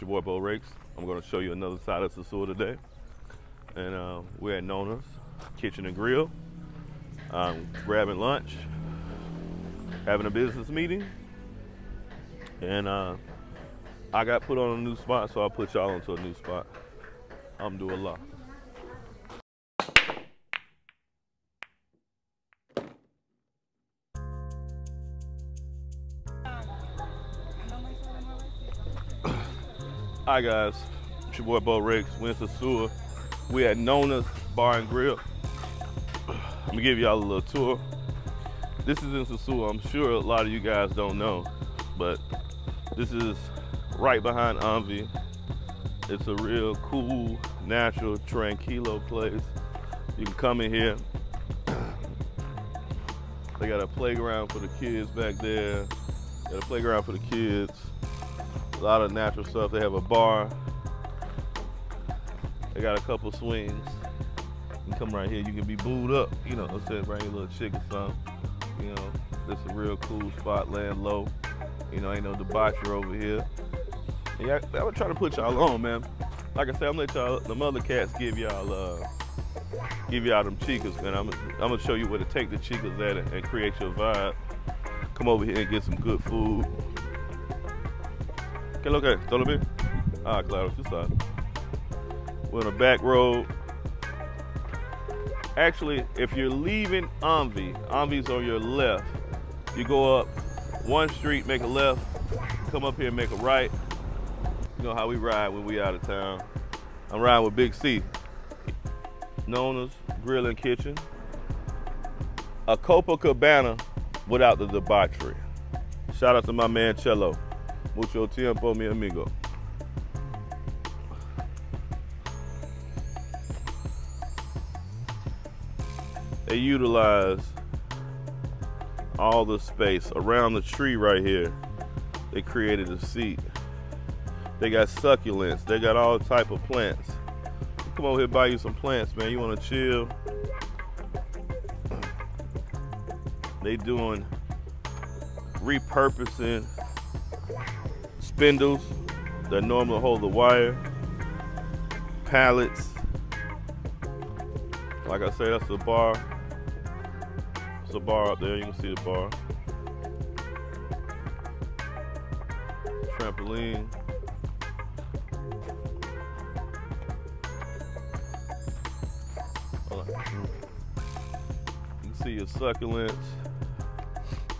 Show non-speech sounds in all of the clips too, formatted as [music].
Your boy Beau Rakes. I'm going to show you another side of Sosua today. And uh, we're at Nona's Kitchen and Grill. I'm grabbing lunch, having a business meeting. And uh, I got put on a new spot, so I'll put y'all onto a new spot. I'm doing a lot. Hi guys, it's your boy Beau Rakes, Winston Sewer. We at Nona's Bar and Grill. [sighs] Let me give y'all a little tour. This is in Sosua. I'm sure a lot of you guys don't know, but this is right behind Envy. It's a real cool, natural, tranquilo place. You can come in here. They got a playground for the kids back there. Got a playground for the kids. A lot of natural stuff. They have a bar. They got a couple swings. You come right here. You can be booed up. You know, let's say bring a little chick or something. You know, this is a real cool spot, laying low. You know, ain't no debauchery over here. Yeah, I would try to put y'all on, man. Like I said, I'm gonna let y'all, the mother cats give y'all, uh, give y'all them chicas, man. I'm, I'm gonna show you where to take the chicas at and create your vibe. Come over here and get some good food. ¿Qué es lo que? ¿Todo bien? Ah, claro, tú sabes. We're on a back road. Actually, if you're leaving Envy, Envy's on your left. You go up one street, make a left, come up here make a right. You know how we ride when we out of town. I'm riding with Big C, Nona's Grill and Kitchen. A Copacabana without the debauchery. Shout out to my man Cello. Mucho tiempo, mi amigo. They utilize all the space around the tree right here. They created a seat. They got succulents. They got all type of plants. Come over here, buy you some plants, man. You want to chill? They doing repurposing spindles that normally hold the wire, pallets. Like I said, that's the bar. It's a bar up there. You can see the bar. Trampoline. You can see your succulents.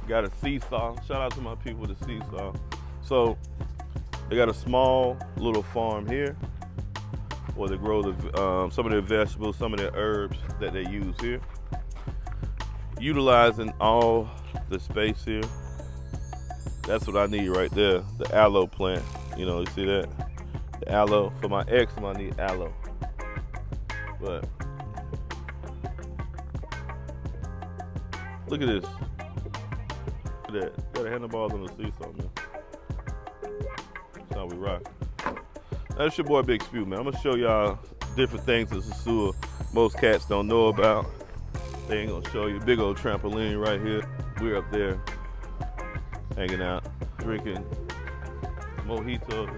Got a seesaw. Shout out to my people with the seesaw. So they got a small little farm here where they grow the, um, some of their vegetables, some of their herbs that they use here. Utilizing all the space here. That's what I need right there, the aloe plant. You know, you see that? The aloe. For my eczema, I need aloe. But look at this. Look at that. Got a handlebars on the seesaw, man. We rock. That's your boy Big Spew, man. I'm gonna show y'all different things in Sosua most cats don't know about. They ain't gonna show you. Big old trampoline right here. We're up there hanging out, drinking mojitos.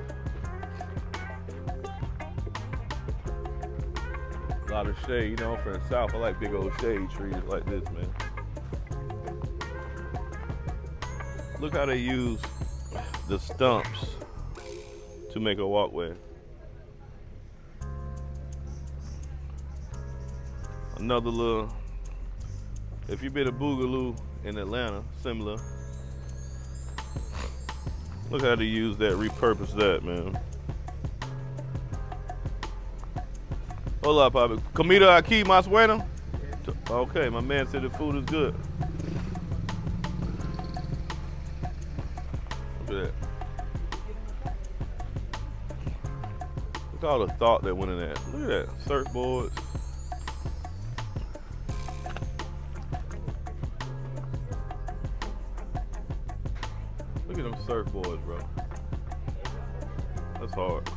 A lot of shade, you know, from the south. I like big old shade trees like this, man. Look how they use the stumps to make a walkway. Another little, if you've been to Boogaloo in Atlanta, similar. Look how they use that, repurpose that, man. Hola, Papa. Comida aquí más bueno? Okay, my man said the food is good. Look at that. Look at all the thought that went in that. Look at that. Surfboards. Look at them surfboards, bro. That's hard.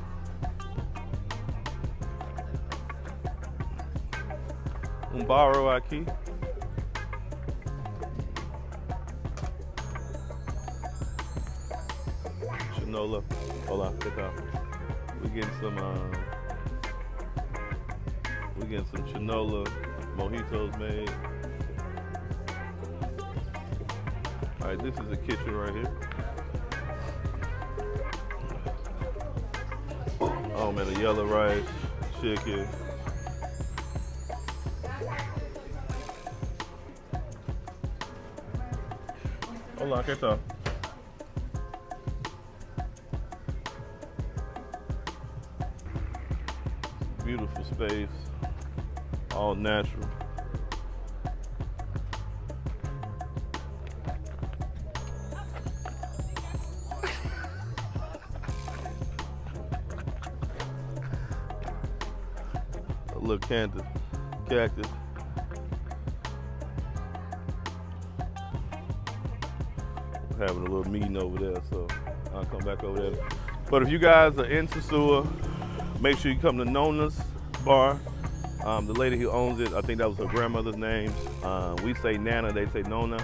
Barro aquí. Chinola. Hola, ¿qué tal? We getting some. Uh, we getting some Chinola mojitos made. All right, this is the kitchen right here. Oh man, the yellow rice, chicken. Hola, ¿qué tal? Space, all natural. A little cactus, cactus. having a little meeting over there, so I'll come back over there. But if you guys are in Sosua, make sure you come to Nona's Bar. Um, the lady who owns it, I think that was her grandmother's name. Uh, we say Nana, they say Nona.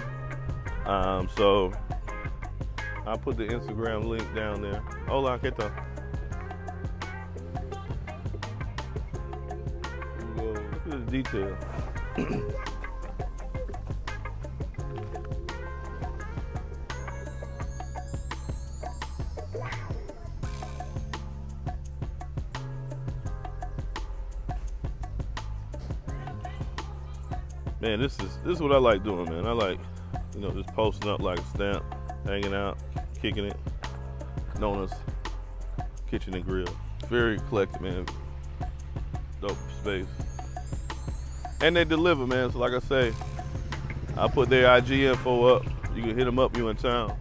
Um, so I'll put the Instagram link down there. Hola, ¿qué tal? Look at the detail. [clears throat] man, this is this is what I like doing, man. I like, you know, just posting up like a stamp, hanging out, kicking it, Nona's Kitchen and Grill. Very eclectic, man. Dope space. And they deliver, man. So like I say, I put their IG info up. You can hit them up. You in town.